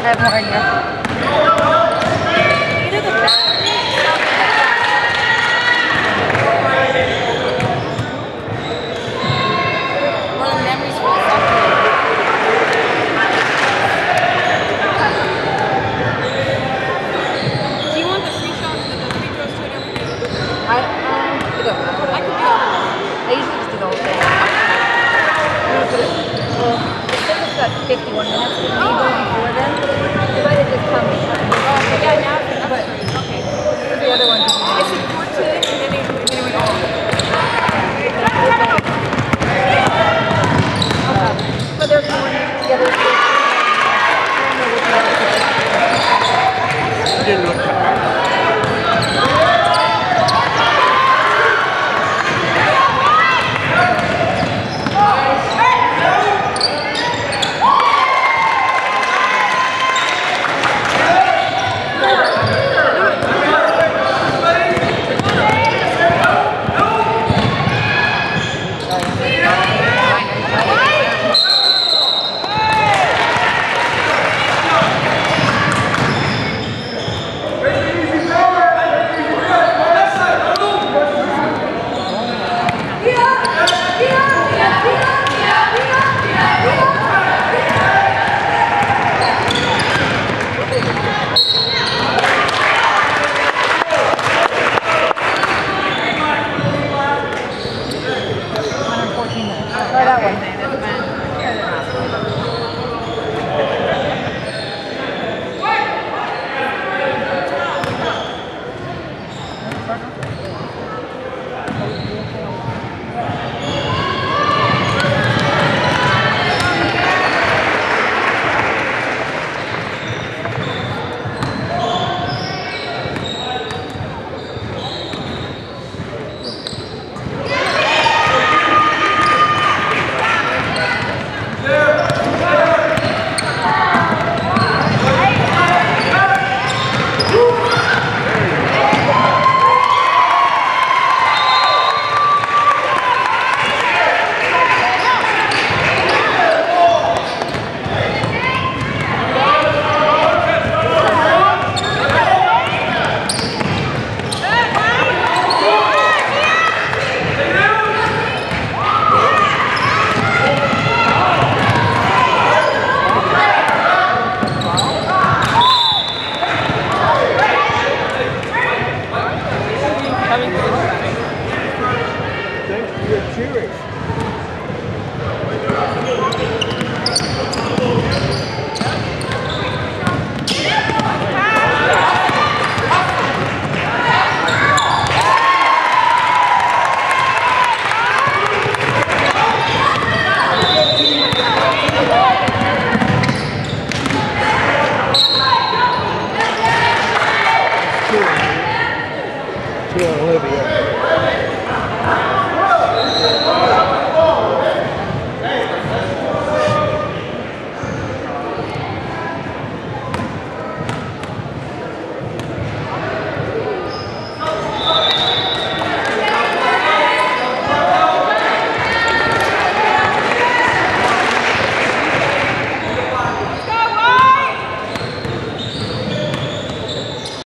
I have more in here. Do you want the free shot the free I, um, I do I usually just do the whole thing like 51 minutes before just come. Yeah, now